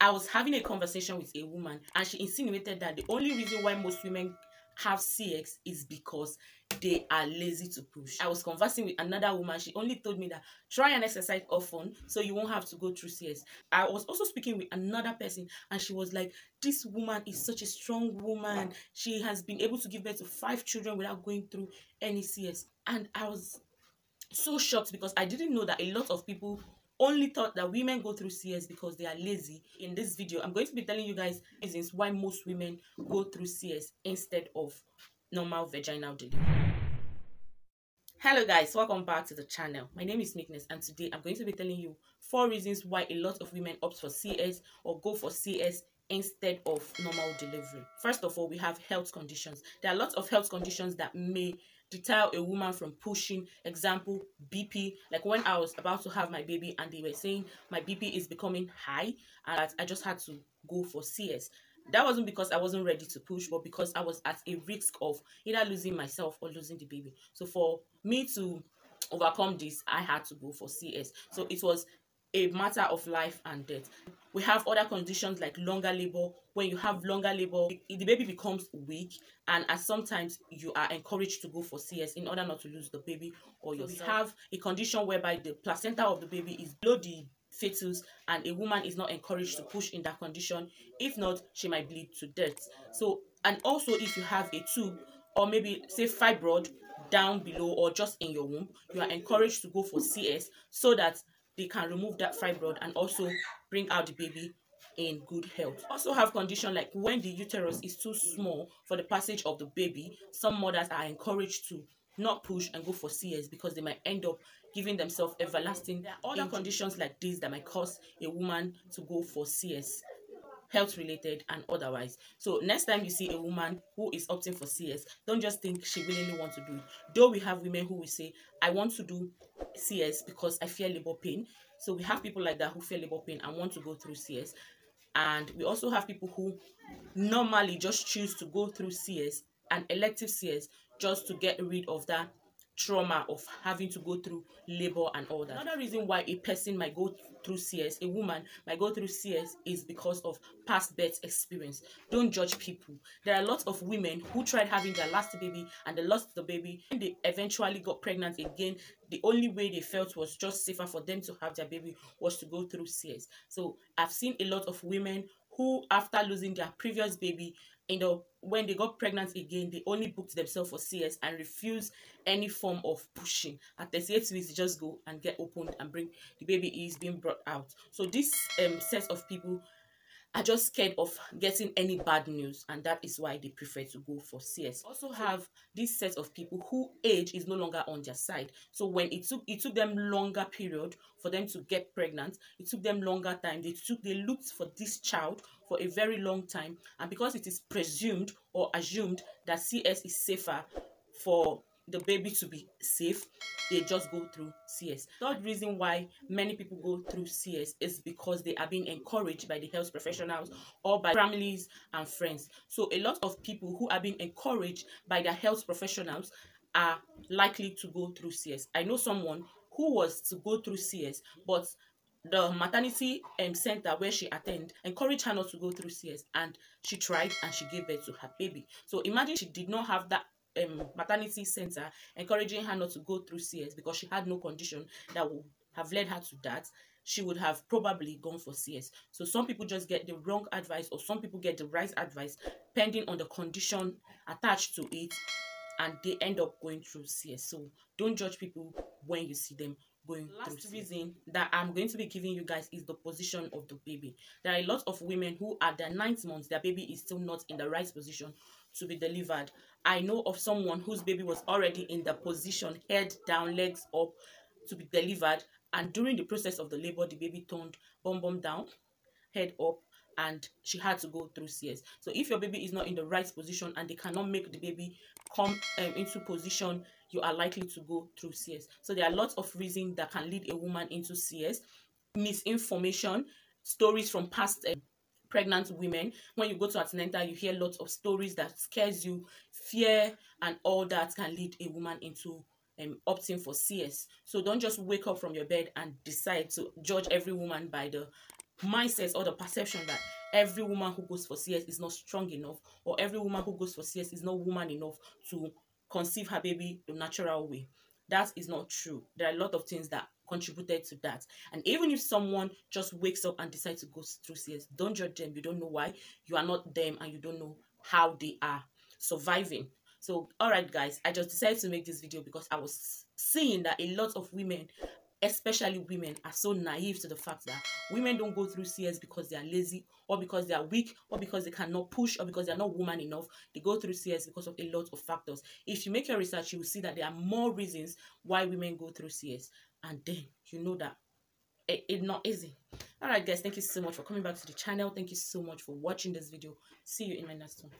I was having a conversation with a woman and she insinuated that the only reason why most women have CX is because they are lazy to push. I was conversing with another woman. She only told me that try and exercise often so you won't have to go through CS. I was also speaking with another person and she was like, This woman is such a strong woman. She has been able to give birth to five children without going through any CS. And I was so shocked because I didn't know that a lot of people only thought that women go through CS because they are lazy. In this video, I'm going to be telling you guys reasons why most women go through CS instead of normal vaginal delivery. Hello guys, welcome back to the channel. My name is Meeknaz and today I'm going to be telling you four reasons why a lot of women opt for CS or go for CS instead of normal delivery. First of all, we have health conditions. There are lots of health conditions that may deter a woman from pushing example bp like when i was about to have my baby and they were saying my bp is becoming high and i just had to go for cs that wasn't because i wasn't ready to push but because i was at a risk of either losing myself or losing the baby. So for me to overcome this i had to go for cs so it was a matter of life and death. We have other conditions like longer labor. When you have longer labor, the baby becomes weak, and as sometimes you are encouraged to go for CS in order not to lose the baby or yourself. So we have a condition whereby the placenta of the baby is below the fetus and a woman is not encouraged to push in that condition if not she might bleed to death so and also if you have a tube or maybe say fibroid down below or just in your womb you are encouraged to go for cs so that they can remove that fibroid and also bring out the baby in good health. Also have condition like when the uterus is too small for the passage of the baby, some mothers are encouraged to not push and go for CS because they might end up giving themselves everlasting. There are other conditions like this that might cause a woman to go for CS health related and otherwise. So next time you see a woman who is opting for CS, don't just think she willingly wants to do it. Though we have women who will say, I want to do CS because I fear labor pain. So we have people like that who fear labor pain and want to go through CS. And we also have people who normally just choose to go through CS and elective CS just to get rid of that trauma of having to go through labor and all that. Another reason why a person might go through CS, a woman might go through CS is because of past birth experience. Don't judge people. There are lots of women who tried having their last baby and they lost the baby. When they eventually got pregnant again, the only way they felt was just safer for them to have their baby was to go through CS. So I've seen a lot of women who after losing their previous baby you know when they got pregnant again they only booked themselves for cs and refused any form of pushing. At 38 weeks just go and get opened and bring the baby is being brought out. So this um set of people are just scared of getting any bad news and that is why they prefer to go for CS. Also have this set of people who age is no longer on their side. So when it took it took them longer period for them to get pregnant, it took them longer time. They took they looked for this child for a very long time and because it is presumed or assumed that CS is safer for the baby to be safe they just go through cs third reason why many people go through cs is because they are being encouraged by the health professionals or by families and friends. So a lot of people who are being encouraged by their health professionals are likely to go through cs i know someone who was to go through cs but the maternity um, center where she attend encouraged her not to go through CS and she tried and she gave birth to her baby. So imagine she did not have that um, maternity center encouraging her not to go through CS because she had no condition that would have led her to that, she would have probably gone for CS. So some people just get the wrong advice or some people get the right advice pending on the condition attached to it and they end up going through CS. So don't judge people when you see them going Last through reason that I'm going to be giving you guys is the position of the baby. There are a lot of women who at their ninth month, their baby is still not in the right position to be delivered. I know of someone whose baby was already in the position, head down, legs up, to be delivered. And during the process of the labor, the baby turned bum bum down, head up, and she had to go through CS. So if your baby is not in the right position and they cannot make the baby come um, into position, you are likely to go through CS. So there are lots of reasons that can lead a woman into CS. Misinformation, stories from past um, pregnant women. When you go to antenatal, you hear lots of stories that scares you, fear, and all that can lead a woman into um, opting for CS. So don't just wake up from your bed and decide to judge every woman by the mindset or the perception that every woman who goes for CS is not strong enough or every woman who goes for CS is not woman enough to conceive her baby the natural way. That is not true. There are a lot of things that contributed to that. And even if someone just wakes up and decides to go through CS, don't judge them. You don't know why. You are not them and you don't know how they are surviving. So, all right, guys, I just decided to make this video because I was seeing that a lot of women especially women are so naive to the fact that women don't go through CS because they are lazy or because they are weak or because they cannot push or because they are not woman enough. They go through CS because of a lot of factors. If you make your research, you will see that there are more reasons why women go through CS. And then you know that it, it's not easy. Alright guys, thank you so much for coming back to the channel. Thank you so much for watching this video. See you in my next one.